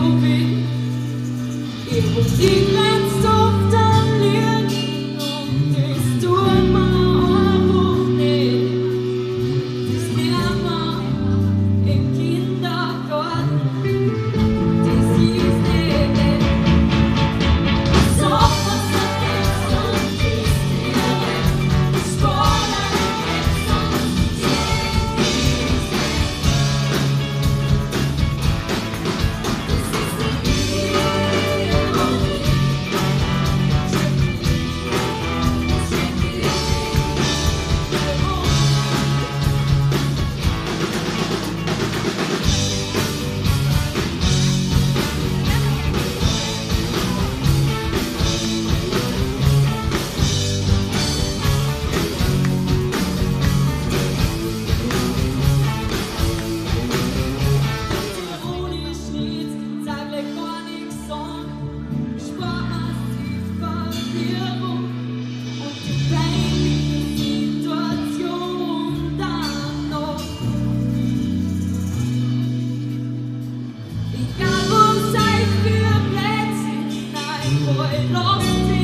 will be, it will be lost